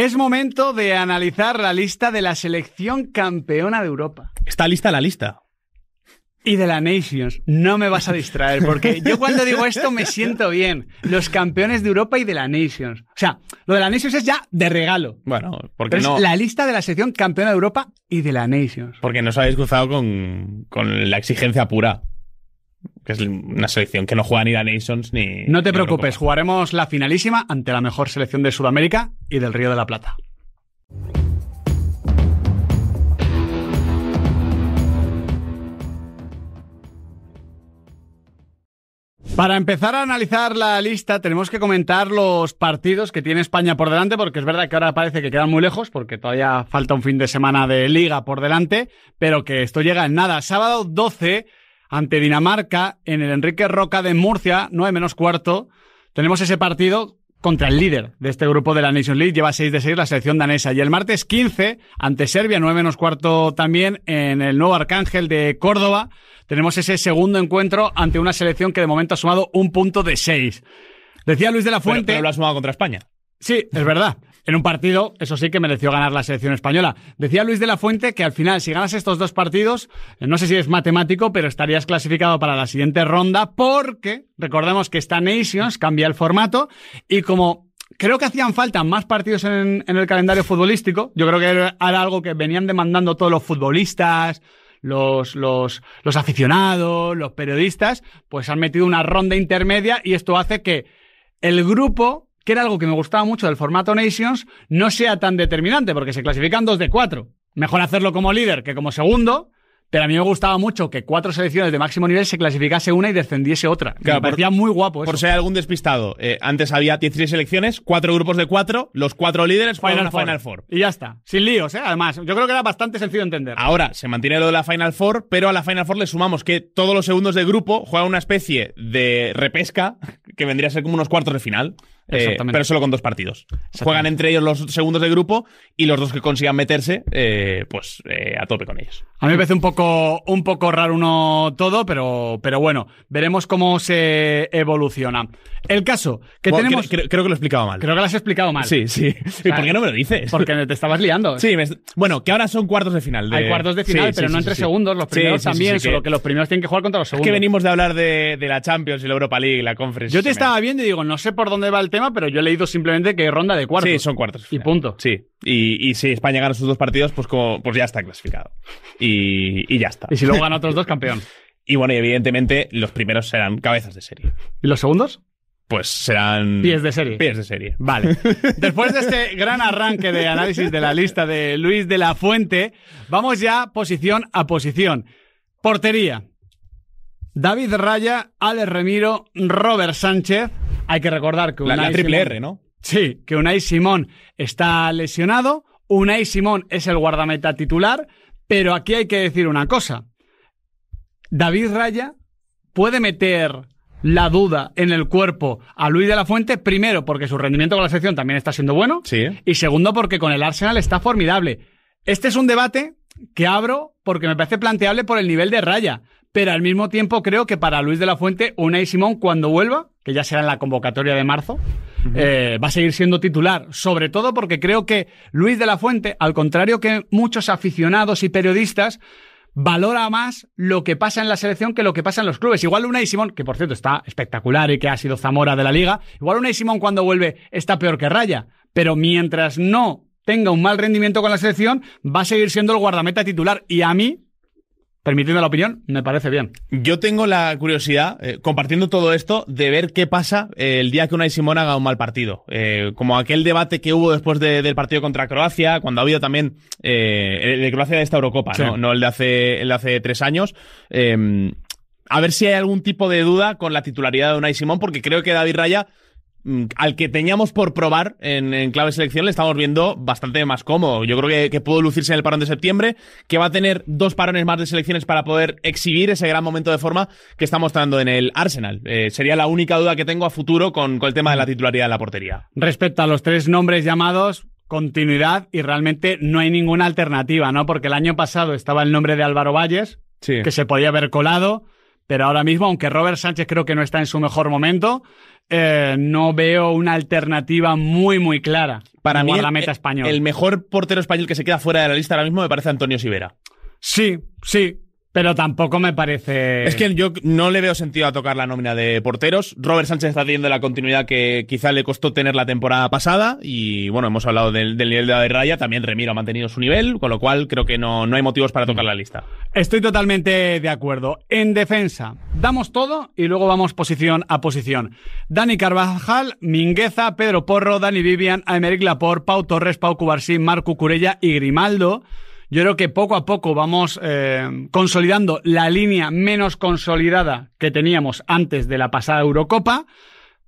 Es momento de analizar la lista de la selección campeona de Europa. Está lista la lista. Y de la Nations. No me vas a distraer, porque yo cuando digo esto me siento bien. Los campeones de Europa y de la Nations. O sea, lo de la Nations es ya de regalo. Bueno, porque Pero no. es la lista de la selección campeona de Europa y de la Nations. Porque no os habéis cruzado con, con la exigencia pura. Que es una selección que no juega ni la Nations ni. No te ni preocupes, jugaremos la finalísima ante la mejor selección de Sudamérica y del Río de la Plata. Para empezar a analizar la lista, tenemos que comentar los partidos que tiene España por delante, porque es verdad que ahora parece que quedan muy lejos, porque todavía falta un fin de semana de liga por delante, pero que esto llega en nada. Sábado 12, ante Dinamarca, en el Enrique Roca de Murcia, 9 menos cuarto, tenemos ese partido contra el líder de este grupo de la Nation League, lleva 6 de 6 la selección danesa. Y el martes 15, ante Serbia, 9 menos cuarto también, en el nuevo Arcángel de Córdoba, tenemos ese segundo encuentro ante una selección que de momento ha sumado un punto de 6. Decía Luis de la Pero, Fuente. pero lo ha sumado contra España. Sí, es verdad. En un partido, eso sí que mereció ganar la selección española. Decía Luis de la Fuente que al final, si ganas estos dos partidos, eh, no sé si es matemático, pero estarías clasificado para la siguiente ronda porque recordemos que esta Nations cambia el formato y como creo que hacían falta más partidos en, en el calendario futbolístico, yo creo que era algo que venían demandando todos los futbolistas, los, los, los aficionados, los periodistas, pues han metido una ronda intermedia y esto hace que el grupo, que era algo que me gustaba mucho del formato Nations, no sea tan determinante, porque se clasifican dos de cuatro. Mejor hacerlo como líder que como segundo, pero a mí me gustaba mucho que cuatro selecciones de máximo nivel se clasificase una y descendiese otra. Claro, me parecía muy guapo eso. Por si hay algún despistado, eh, antes había 16 selecciones, cuatro grupos de cuatro, los cuatro líderes juegan una Final Four. Y ya está. Sin líos, ¿eh? Además, yo creo que era bastante sencillo de entender. Ahora se mantiene lo de la Final Four, pero a la Final Four le sumamos que todos los segundos de grupo juegan una especie de repesca que vendría a ser como unos cuartos de final. Eh, pero solo con dos partidos. Juegan entre ellos los segundos de grupo y los dos que consigan meterse, eh, pues eh, a tope con ellos. A mí me parece un poco, un poco raro uno todo, pero, pero bueno, veremos cómo se evoluciona. El caso que Bueno, tenemos. cre- creo, creo que lo he explicado mal. Creo que lo has explicado mal. Sí, sí. ¿Y por qué no me lo dices? Porque te estabas liando. Sí, me- bueno, que ahora son cuartos de final. de- Hay cuartos de final, Sí, pero sí, no entre sí. segundos. Los primeros también, solo que... los primeros tienen que jugar contra los Es segundos. que venimos de hablar de, de la Champions y la Europa League, la Conference. Yo te estaba viendo y digo, no sé por dónde va el tema, pero yo he leído simplemente que ronda de cuartos. Sí, son cuartos. Y punto. Sí. Y, y si España gana sus dos partidos, pues, como, pues ya está clasificado. Y, y ya está. Y si luego gana otros dos, campeón. Y bueno, y evidentemente los primeros serán cabezas de serie. ¿Y los segundos? Pues serán. Pies de serie. Pies de serie. Vale. Después de este gran arranque de análisis de la lista de Luis de la Fuente, vamos ya posición a posición. Portería. David Raya, Alex Remiro, Robert Sánchez. Hay que recordar que La, triple Simón- R, ¿no? Sí, que Unai Simón está lesionado. Unai Simón es el guardameta titular, pero aquí hay que decir una cosa. David Raya puede meter la duda en el cuerpo a Luis de la Fuente, primero porque su rendimiento con la selección también está siendo bueno, Sí. y segundo porque con el Arsenal está formidable. Este es un debate que abro porque me parece planteable por el nivel de Raya, pero al mismo tiempo creo que para Luis de la Fuente, Unai Simón cuando vuelva, que ya será en la convocatoria de marzo, eh, va a seguir siendo titular, sobre todo porque creo que Luis de la Fuente, al contrario que muchos aficionados y periodistas, valora más lo que pasa en la selección que lo que pasa en los clubes. Igual Unai Simón, que por cierto está espectacular y que ha sido Zamora de la liga, igual Unai Simón cuando vuelve está peor que Raya, pero mientras no tenga un mal rendimiento con la selección, va a seguir siendo el guardameta titular. Y a mí, permitiendo la opinión, me parece bien. Yo tengo la curiosidad, eh, compartiendo todo esto, de ver qué pasa eh, el día que Unai Simón haga un mal partido. Eh, como aquel debate que hubo después de- del partido contra Croacia, cuando ha habido también el de Croacia de esta Eurocopa, Sí. ¿no? No el de hace, el de hace tres años. A ver si hay algún tipo de duda con la titularidad de Unai Simón, porque creo que David Raya al que teníamos por probar en, en clave selección le estamos viendo bastante más cómodo. Yo creo que, que pudo lucirse en el parón de septiembre, que va a tener dos parones más de selecciones para poder exhibir ese gran momento de forma que está mostrando en el Arsenal. Eh, sería la única duda que tengo a futuro con, con el tema de la titularidad en la portería. Respecto a los tres nombres llamados, continuidad y realmente no hay ninguna alternativa, ¿no? Porque el año pasado estaba el nombre de Álvaro Valles, Sí. que se podía haber colado, pero ahora mismo, aunque Robert Sánchez creo que no está en su mejor momento, eh, no veo una alternativa muy, muy clara. Para mí, la meta español. el mejor portero español que se queda fuera de la lista ahora mismo me parece Antonio Sivera. Sí, sí. Pero tampoco me parece. Es que yo no le veo sentido a tocar la nómina de porteros. Robert Sánchez está teniendo la continuidad que quizá le costó tener la temporada pasada. Y bueno, hemos hablado del, del nivel de la Raya. También Remiro ha mantenido su nivel, con lo cual creo que no, no hay motivos para tocar la lista. Estoy totalmente de acuerdo. En defensa, damos todo y luego vamos posición a posición. Dani Carvajal, Mingueza, Pedro Porro, Dani Vivian, Aymeric Laporte, Pau Torres, Pau Cubarsí, Marco Curella y Grimaldo. Yo creo que poco a poco vamos eh, consolidando la línea menos consolidada que teníamos antes de la pasada Eurocopa.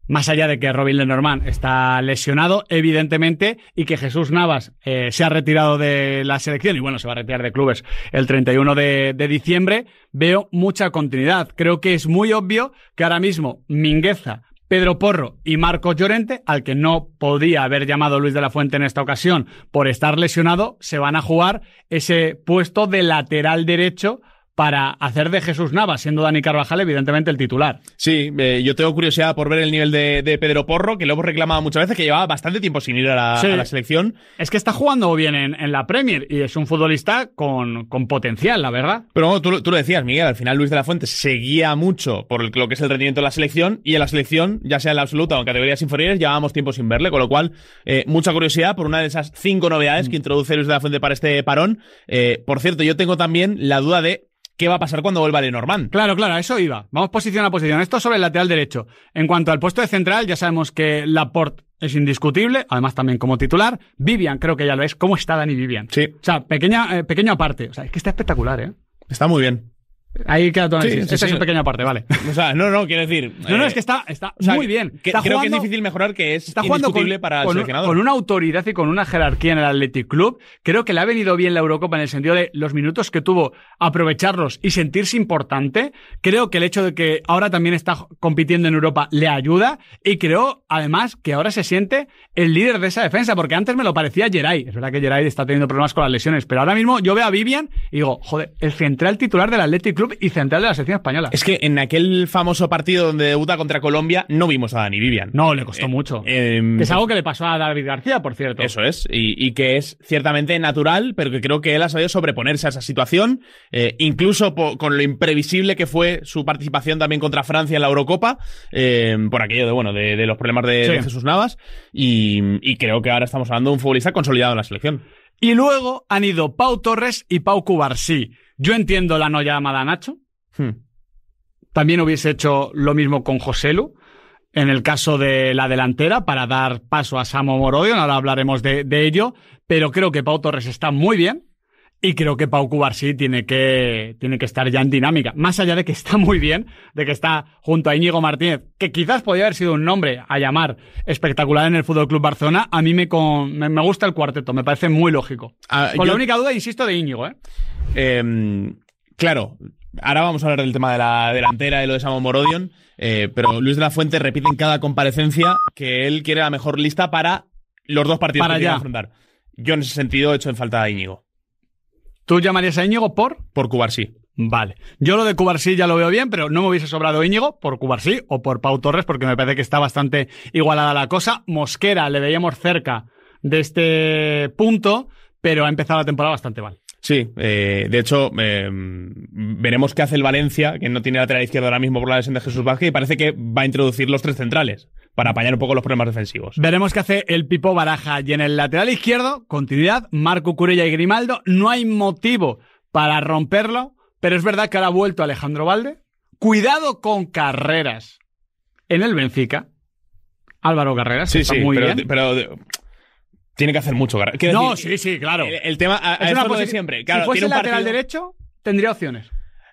Más allá de que Robin Lenormand está lesionado, evidentemente, y que Jesús Navas eh, se ha retirado de la selección y bueno, se va a retirar de clubes el 31 de, de, diciembre, veo mucha continuidad. Creo que es muy obvio que ahora mismo Mingueza, Pedro Porro y Marcos Llorente, al que no podía haber llamado Luis de la Fuente en esta ocasión por estar lesionado, se van a jugar ese puesto de lateral derecho para hacer de Jesús Navas, siendo Dani Carvajal evidentemente el titular. Sí, eh, yo tengo curiosidad por ver el nivel de, de, Pedro Porro, que lo hemos reclamado muchas veces, que llevaba bastante tiempo sin ir a la, sí. a la selección. Es que está jugando bien en, en, la Premier y es un futbolista con, con potencial, la verdad. Pero bueno, tú, tú, lo decías, Miguel, al final Luis de la Fuente seguía mucho por el, lo que es el rendimiento de la selección y en la selección, ya sea en la absoluta o en categorías inferiores, llevábamos tiempo sin verle, con lo cual, eh, mucha curiosidad por una de esas cinco novedades mm. que introduce Luis de la Fuente para este parón. Eh, por cierto, yo tengo también la duda de qué va a pasar cuando vuelva Lenormand. Claro, claro, a eso iba. Vamos posición a posición. Esto sobre el lateral derecho. En cuanto al puesto de central, ya sabemos que Laporte es indiscutible, además también como titular. Vivian, creo que ya lo es. ¿Cómo está Dani Vivian? Sí. O sea, pequeña, eh, pequeño aparte. O sea, es que está espectacular, ¿eh? Está muy bien. Ahí queda todo. Sí, Sí, sí, Esa sí. es una pequeña parte, vale. O sea, no, no, quiero decir. No, no, eh, es que está, está o sea, muy bien. que- Está creo que es difícil mejorar, que es Está jugando con, para el con- seleccionador. con una autoridad y con una jerarquía en el Athletic Club. Creo que le ha venido bien la Eurocopa en el sentido de los minutos que tuvo, aprovecharlos y sentirse importante. Creo que el hecho de que ahora también está compitiendo en Europa le ayuda. Y creo, además, que ahora se siente el líder de esa defensa, porque antes me lo parecía Geray. Es verdad que Geray está teniendo problemas con las lesiones, pero ahora mismo yo veo a Vivian y digo, joder, el central titular del Athletic Club y central de la selección española. Es que en aquel famoso partido donde debuta contra Colombia no vimos a Dani Vivian. No, le costó Eh, mucho. eh, que es algo que le pasó a David García, por cierto. Eso es, y, y que es ciertamente natural, pero que creo que él ha sabido sobreponerse a esa situación, eh, incluso con lo imprevisible que fue su participación también contra Francia en la Eurocopa, eh, por aquello de, bueno, de, de los problemas de, Sí. de Jesús Navas, y, y creo que ahora estamos hablando de un futbolista consolidado en la selección. Y luego han ido Pau Torres y Pau Cubarsí. Yo entiendo la no llamada a Nacho. Hmm. También hubiese hecho lo mismo con Joselu. En el caso de la delantera, para dar paso a Samo Morodion, ahora hablaremos de, de ello, pero creo que Pau Torres está muy bien y creo que Pau Cubarsí tiene que, tiene que estar ya en dinámica. Más allá de que está muy bien, de que está junto a Íñigo Martínez, que quizás podría haber sido un nombre a llamar espectacular en el Fútbol Club Barcelona, a mí me, con- me, me gusta el cuarteto, me parece muy lógico. Ah, Con yo- la única duda, insisto, de Íñigo, ¿eh? Eh, claro, ahora vamos a hablar del tema de la delantera y lo de Samo Morodion, eh, pero Luis de la Fuente repite en cada comparecencia que él quiere la mejor lista para los dos partidos Para que que afrontar. Yo en ese sentido he hecho en falta a Íñigo, ¿Tú llamarías a Íñigo por? por Cubarsí. Vale. Yo lo de Cubarsí ya lo veo bien, pero no me hubiese sobrado Íñigo por Cubarsí o por Pau Torres, porque me parece que está bastante igualada la cosa. Mosquera le veíamos cerca de este punto, pero ha empezado la temporada bastante mal. Sí, eh, de hecho, eh, veremos qué hace el Valencia, que no tiene lateral izquierdo ahora mismo por la lesión de Jesús Vázquez, y parece que va a introducir los tres centrales para apañar un poco los problemas defensivos. Veremos qué hace el Pipo Baraja. Y en el lateral izquierdo, continuidad, Marco Curella y Grimaldo. No hay motivo para romperlo, pero es verdad que ahora ha vuelto Alejandro Valde. Cuidado con carreras en el Benfica. Álvaro Carreras, Sí, está sí, muy pero, bien. pero tiene que hacer mucho. Quiero No, decir, sí, sí, claro. El, el tema, Es una de siempre. Claro, si fuese tiene un lateral partido- derecho, tendría opciones.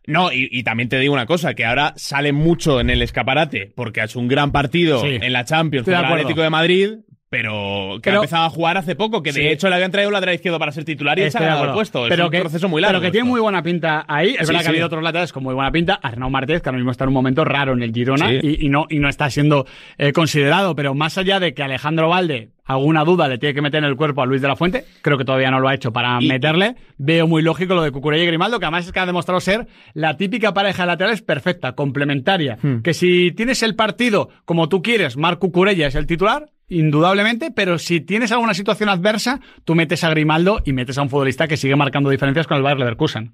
No, y, y también te digo una cosa, que ahora sale mucho en el escaparate porque ha hecho un gran partido Sí. en la Champions Estoy contra el. Atlético de Madrid, pero que Pero- ha empezado a jugar hace poco, que de Sí. hecho le habían traído un lateral izquierdo para ser titular y se Estoy ha ganado el puesto. pero es un que, proceso muy largo. Pero que tiene muy buena pinta ahí. Es Sí, verdad que ha habido otros laterales con muy buena pinta. Arnau Márquez, que ahora mismo está en un momento raro en el Girona y, y no, y no está siendo eh, considerado. Pero más allá de que Alejandro Valde alguna duda le tiene que meter en el cuerpo a Luis de la Fuente, creo que todavía no lo ha hecho para Y- meterle. Veo muy lógico lo de Cucurella y Grimaldo, que además es que ha demostrado ser la típica pareja de laterales perfecta, complementaria. Hmm. Que si tienes el partido como tú quieres, Marc Cucurella es el titular, indudablemente, pero si tienes alguna situación adversa, tú metes a Grimaldo y metes a un futbolista que sigue marcando diferencias con el Bayer Leverkusen.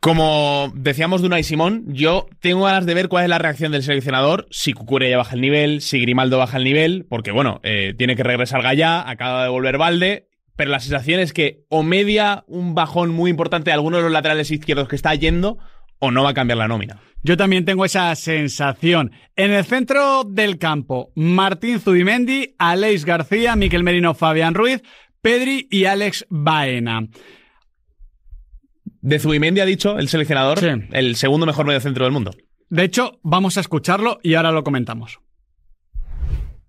Como decíamos de Unai Simón, yo tengo ganas de ver cuál es la reacción del seleccionador, si Cucurella baja el nivel, si Grimaldo baja el nivel, porque bueno, eh, tiene que regresar Gallá, acaba de volver Valde, pero la sensación es que o media un bajón muy importante de alguno de los laterales izquierdos que está yendo, o no va a cambiar la nómina. Yo también tengo esa sensación. En el centro del campo, Martín Zubimendi, Aleix García, Miquel Merino, Fabián Ruiz, Pedri y Alex Baena. De Zubimendi ha dicho el seleccionador, Sí. el segundo mejor mediocentro del mundo. De hecho, vamos a escucharlo y ahora lo comentamos.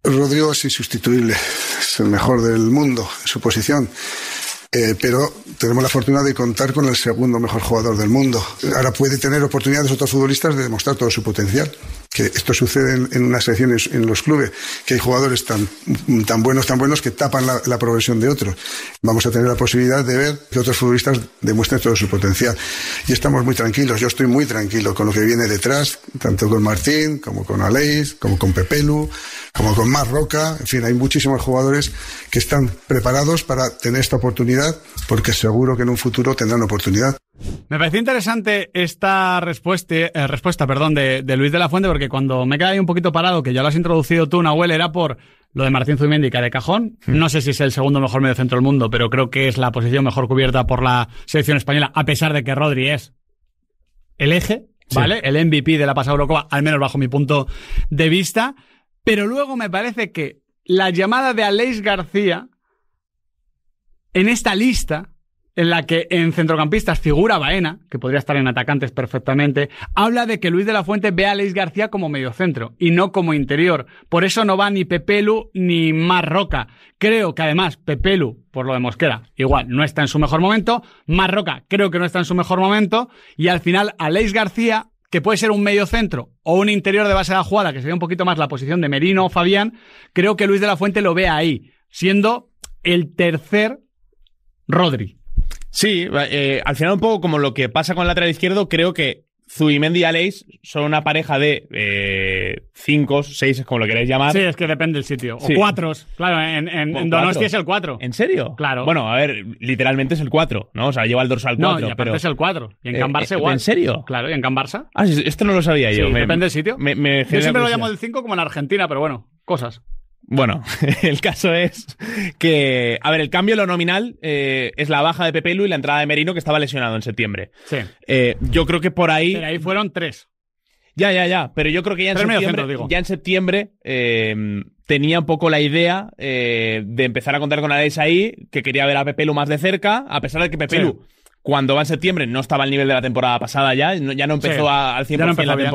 Rodrigo es insustituible, es el mejor del mundo en su posición. Eh, pero tenemos la fortuna de contar con el segundo mejor jugador del mundo. Ahora puede tener oportunidades otros futbolistas de demostrar todo su potencial. Que esto sucede en, en unas selecciones, en los clubes, que hay jugadores tan, tan buenos, tan buenos que tapan la, progresión de otros. Vamos a tener la posibilidad de ver que otros futbolistas demuestren todo su potencial. Y estamos muy tranquilos. Yo estoy muy tranquilo con lo que viene detrás, tanto con Martín, como con Aleix, como con Pepelu, como con Mar Roca. En fin, hay muchísimos jugadores que están preparados para tener esta oportunidad, porque seguro que en un futuro tendrán oportunidad. Me pareció interesante esta respuesta, eh, respuesta perdón, de, de Luis de la Fuente, porque cuando me quedé ahí un poquito parado, que ya lo has introducido tú, Nahuel, era por lo de Martín Zubimendi, que de cajón. No sé si es el segundo mejor mediocentro del mundo, pero creo que es la posición mejor cubierta por la selección española, a pesar de que Rodri es el eje, ¿vale? El MVP de la pasada Eurocopa, al menos bajo mi punto de vista. Pero luego me parece que la llamada de Aleix García en esta lista, en la que en centrocampistas figura Baena, que podría estar en atacantes perfectamente, habla de que Luis de la Fuente ve a Aleix García como mediocentro y no como interior. Por eso no va ni Pepelu ni Mar Roca. Creo que además Pepelu, por lo de Mosquera, igual no está en su mejor momento. Mar Roca creo que no está en su mejor momento. Y al final Aleix García que puede ser un medio centro o un interior de base de la jugada, que sería un poquito más la posición de Merino o Fabián, creo que Luis de la Fuente lo ve ahí, siendo el tercer Rodri. Sí, eh, al final un poco como lo que pasa con el lateral izquierdo, creo que Zubimendi y Aleix son una pareja de eh, cinco, seis, como lo queréis llamar. Sí, es que depende del sitio. O Sí. cuatros. Claro, en, en, Bueno, en Donosti cuatro. es el 4. ¿En serio? Claro. Bueno, a ver, literalmente es el 4, ¿no? O sea, lleva el dorsal No, 4. y aparte pero... es el 4. Y en Eh, Can Barça eh, igual. ¿en serio? Claro, y en Can Barça. Ah, sí, esto no lo sabía Sí, yo. Me- depende del sitio. Me, me Yo siempre lo llamo del 5 como en Argentina, pero bueno, cosas. Bueno, el caso es que, a ver, el cambio, lo nominal, eh, es la baja de Pepelu y la entrada de Merino, que estaba lesionado en septiembre. Sí. Eh, yo creo que por ahí... Pero ahí fueron tres. Ya, ya, ya. Pero yo creo que ya en septiembre, digo. ya en septiembre eh, tenía un poco la idea eh, de empezar a contar con Alex ahí, que quería ver a Pepelu más de cerca, a pesar de que Pepelu, cuando va en septiembre, no estaba al nivel de la temporada pasada ya, no- ya no empezó Sí. a- al 100% Ya no la bien.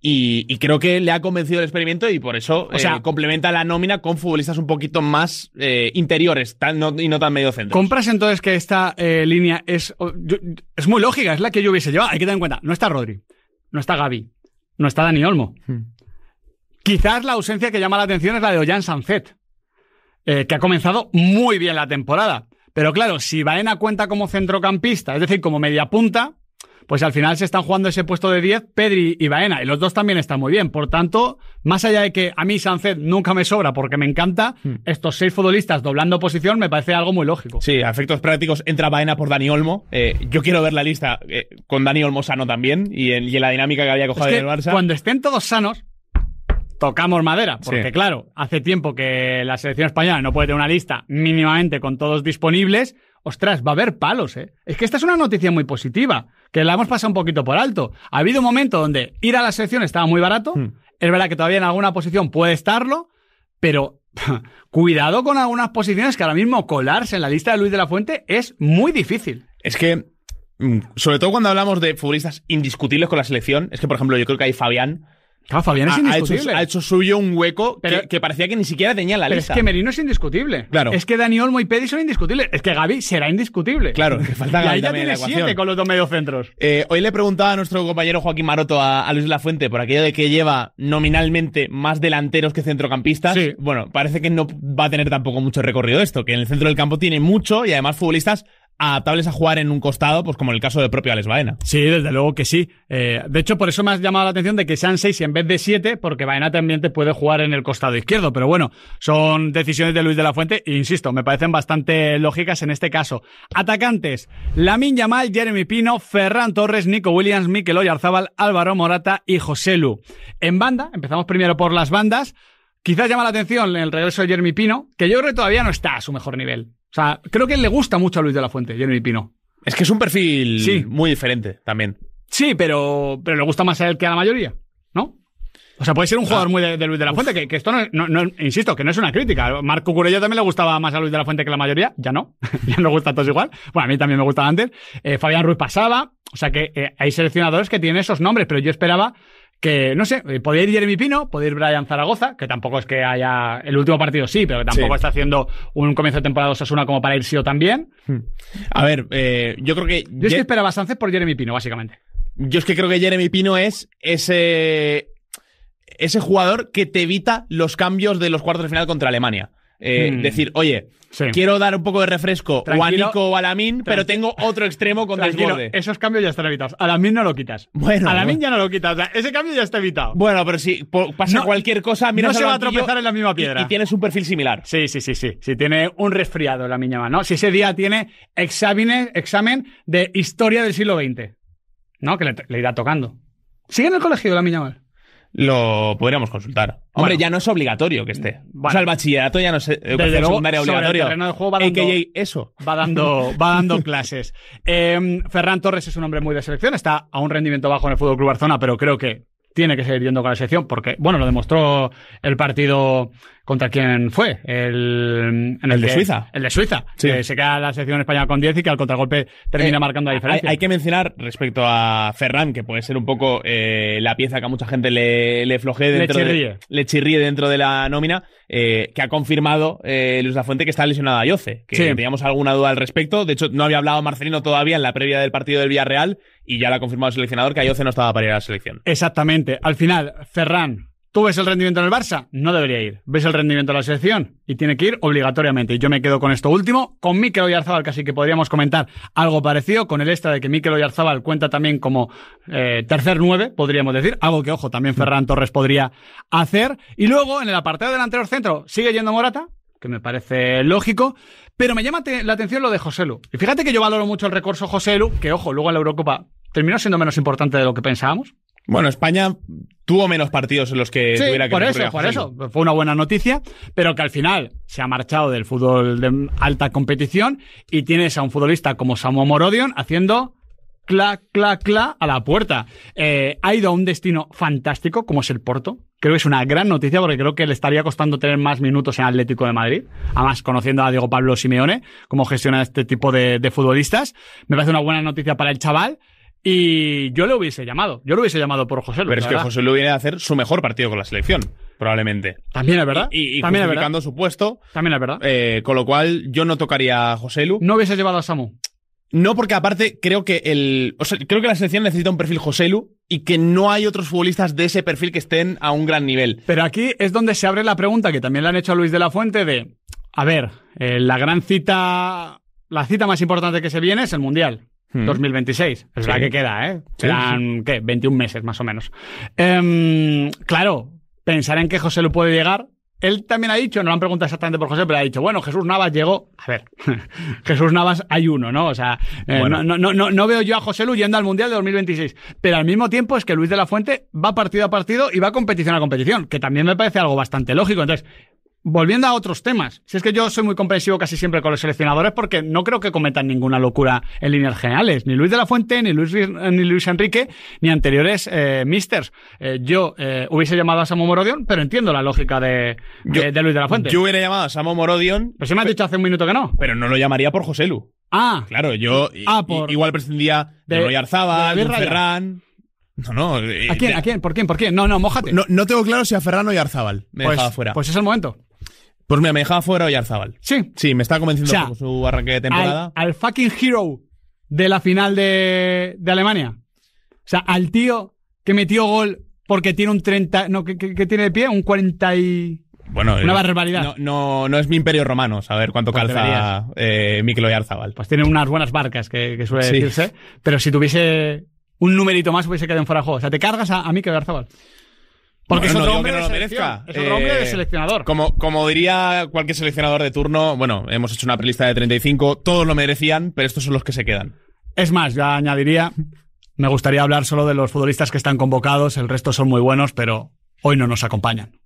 Y, y creo que le ha convencido el experimento y por eso O sea- eh, complementa la nómina con futbolistas un poquito más eh, interiores tan- no- y no tan medio centro. ¿Compras entonces que esta eh, línea es, es muy lógica, es la que yo hubiese llevado? Hay que tener en cuenta, no está Rodri, no está Gaby, no está Dani Olmo. Quizás la ausencia que llama la atención es la de Ollán Sanzet, que ha comenzado muy bien la temporada. Pero claro, si Baena cuenta como centrocampista, es decir, como media punta, pues al final se están jugando ese puesto de 10 Pedri y Baena, y los dos también están muy bien. Por tanto, más allá de que a mí Sanzet nunca me sobra porque me encanta, estos seis futbolistas doblando posición me parece algo muy lógico. Sí, a efectos prácticos entra Baena por Dani Olmo. Eh, yo quiero ver la lista eh, con Dani Olmo sano también y en, y en la dinámica que había Es cogido que en el Barça. cuando estén todos sanos, tocamos madera. Porque, Sí. claro, hace tiempo que la selección española no puede tener una lista mínimamente con todos disponibles. Ostras, va a haber palos, ¿eh? Es que esta es una noticia muy positiva, que la hemos pasado un poquito por alto. Ha habido un momento donde ir a la selección estaba muy barato. Hmm. Es verdad que todavía en alguna posición puede estarlo, pero cuidado con algunas posiciones que ahora mismo colarse en la lista de Luis de la Fuente es muy difícil. Es que, mm, sobre todo cuando hablamos de futbolistas indiscutibles con la selección, es que, por ejemplo, yo creo que hay Fabián. Claro, Fabián es ha, ha hecho, indiscutible. ha hecho suyo un hueco Pero- que, que parecía que ni siquiera tenía en la Pero lista. es que Merino es indiscutible. Claro. Es que Dani Olmo y Pedri son indiscutibles. Es que Gaby será indiscutible. Claro, que falta y Gavi ahí ya tiene siete con los dos mediocentros. Eh, hoy le preguntaba a nuestro compañero Joaquín Maroto a, a Luis de la Fuente por aquello de que lleva nominalmente más delanteros que centrocampistas. Sí. Bueno, parece que no va a tener tampoco mucho recorrido esto, que en el centro del campo tiene mucho y además futbolistas adaptables a jugar en un costado, pues como el caso del propio Alex Baena. Sí, desde luego que sí. Eh, de hecho, por eso me has llamado la atención de que sean seis en vez de siete, porque Baena también te puede jugar en el costado izquierdo. Pero bueno, son decisiones de Luis de la Fuente e insisto, me parecen bastante lógicas en este caso. Atacantes: Lamin Yamal, Jeremy Pino, Ferran Torres, Nico Williams, Mikel Oyarzábal, Álvaro Morata y José Lu. En banda, empezamos primero por las bandas. Quizás llama la atención el regreso de Jeremy Pino, que yo creo que todavía no está a su mejor nivel. O sea, creo que le gusta mucho a Luis de la Fuente, Jeremy Pino. Es que es un perfil Sí. muy diferente también. Sí, pero, pero le gusta más a él que a la mayoría, ¿no? O sea, puede ser un jugador muy de, de Luis de la Fuente, que, que esto no, no- no- insisto, que no es una crítica. Marco Curello también le gustaba más a Luis de la Fuente que la mayoría, ya no, ya no gusta a todos igual. Bueno, a mí también me gustaba antes. Eh, Fabián Ruiz pasaba, o sea que eh, hay seleccionadores que tienen esos nombres, pero yo esperaba que, no sé, eh, podía ir Jeremy Pino, podía ir Brian Zaragoza, que tampoco es que haya, el último partido sí, pero que tampoco Sí. está haciendo un comienzo de temporada Osasuna como para ir sí o también. A ver, eh, yo creo que. Yo es que esperaba Sánchez por Jeremy Pino, básicamente. Yo es que creo que Jeremy Pino es ese. Ese jugador que te evita los cambios de los cuartos de final contra Alemania. Eh, Mm. Decir, oye, Sí. quiero dar un poco de refresco o a Tranquilo. Nico o a Lamin, pero tengo otro extremo con Tranquilo, desborde. esos cambios ya están evitados. A la min no lo quitas. Bueno, a la min bueno. ya no lo quitas. O sea, ese cambio ya está evitado. Bueno, pero si pasa No- cualquier cosa, mira no se va a tropezar en la misma piedra. Y, y tienes un perfil similar. Sí, sí, sí, sí. Si tiene un resfriado la miña ¿no? Si ese día tiene exámenes, examen de historia del siglo XX, ¿no? Que le, le irá tocando. ¿Sigue en el colegio la miña mal? Lo podríamos consultar. Hombre, Bueno. ya no es obligatorio que esté. Bueno. O sea, el bachillerato ya no es educación luego, secundaria sobre el obligatoria. terreno de juego va dando- AKA eso. Va dando, va dando clases. Eh, Ferran Torres es un hombre muy de selección, está a un rendimiento bajo en el Fútbol Club Barcelona, pero creo que tiene que seguir yendo con la selección porque, bueno, lo demostró el partido contra quién fue, el, en El de que- Suiza. El de Suiza. Sí. Que se queda la selección española con 10 y que al contragolpe termina Eh, marcando la diferencia. hay que mencionar respecto a Ferran, que puede ser un poco eh, la pieza que a mucha gente le, le flojee Le dentro chirríe. de, le chirríe dentro de la nómina, eh, que ha confirmado Luis Lafuente que está lesionado a Yoce, que Sí. teníamos alguna duda al respecto. De hecho, no había hablado Marcelino todavía en la previa del partido del Villarreal y ya lo ha confirmado el seleccionador que Ayoce no estaba para ir a la selección. Exactamente. Al final, Ferran, ¿tú ves el rendimiento en el Barça? No debería ir. ¿Ves el rendimiento de la selección? Y tiene que ir obligatoriamente. Y yo me quedo con esto último. Con Mikel Oyarzábal casi que podríamos comentar algo parecido, con el extra de que Mikel Oyarzábal cuenta también como eh, tercer nueve, podríamos decir. Algo que, ojo, también Ferran Torres podría hacer. Y luego, en el apartado delantero centro, sigue yendo Morata, que me parece lógico. Pero me llama la atención lo de Joselu. Y fíjate que yo valoro mucho el recurso Joselu, que, ojo, luego en la Eurocopa terminó siendo menos importante de lo que pensábamos. Bueno, España tuvo menos partidos en los que Sí, tuviera que por eso, por eso. Fue una buena noticia, pero que al final se ha marchado del fútbol de alta competición y tienes a un futbolista como Samu Morodion haciendo cla, cla, cla a la puerta. Eh, ha ido a un destino fantástico como es el Porto. Creo que es una gran noticia porque creo que le estaría costando tener más minutos en Atlético de Madrid. Además, conociendo a Diego Pablo Simeone, cómo gestiona este tipo de, de futbolistas. Me parece una buena noticia para el chaval. Y yo le hubiese llamado. Yo lo hubiese llamado por José Luis. Pero es que verdad. José Lu viene a hacer su mejor partido con la selección, probablemente. También es verdad. Y, y También es verdad. su puesto, También es verdad. eh, con lo cual yo no tocaría a José Lu. No hubiese llevado a Samu. No, porque aparte creo que el. O sea, creo que la selección necesita un perfil Joselu y que no hay otros futbolistas de ese perfil que estén a un gran nivel. Pero aquí es donde se abre la pregunta que también le han hecho a Luis de la Fuente de, a ver, eh, la gran cita, la cita más importante que se viene es el Mundial. Hmm. 2026. Es Sí. la que queda, ¿eh? Sí, Serán, ¿qué? 21 meses más o menos. Em, claro, pensar en que José lo puede llegar. Él también ha dicho, no lo han preguntado exactamente por José, pero ha dicho, bueno, Jesús Navas llegó. A ver, Jesús Navas hay uno, ¿no? O sea, eh, Bueno. no, no, no, no veo yo a José Lu yendo al Mundial de 2026. Pero al mismo tiempo es que Luis de la Fuente va partido a partido y va competición a competición, que también me parece algo bastante lógico. Entonces, volviendo a otros temas, si es que yo soy muy comprensivo casi siempre con los seleccionadores porque no creo que cometan ninguna locura en líneas generales. Ni Luis de la Fuente, ni Luis, ni Luis Enrique, ni anteriores eh, misters. Eh, yo eh, hubiese llamado a Samu Morodion, pero entiendo la lógica de, de, Yo- de Luis de la Fuente. Yo hubiera llamado a Samo Morodion, pero si me has dicho hace un minuto que no. pero no lo llamaría por Joselu. Ah, Claro, yo Ah, por- igual prescindía de, de- Roy Arzabal, de. Ferran. No, no. ¿A quién? ¿A quién? ¿Por quién? ¿Por quién? No, no, mójate. No, no tengo claro si a Ferrano y a Arzabal me pues, dejaba fuera. Pues es el momento. Mira, me dejaba fuera Arzabal. Sí. Sí, me está convenciendo O sea, su arranque de temporada. Al, al fucking hero de la final de, de Alemania. O sea, al tío que metió gol porque tiene un 30. No, que, que- que tiene de pie un 40 y. Bueno, Una eh, barbaridad. No, no, no es mi imperio romano saber cuánto Pues calza eh, Mikel Oyarzabal. Pues tiene unas buenas barcas, que, que suele Sí. decirse. Pero si tuviese un numerito más, hubiese quedado en fuera de juego. O sea, te cargas a, a Mikel Oyarzabal. Porque Bueno, es otro digo hombre que no de merezca. Es otro hombre de Eh, seleccionador. Como, como diría cualquier seleccionador de turno, bueno, hemos hecho una prelista de 35, todos lo merecían, pero estos son los que se quedan. Es más, yo añadiría, me gustaría hablar solo de los futbolistas que están convocados, el resto son muy buenos, pero hoy no nos acompañan.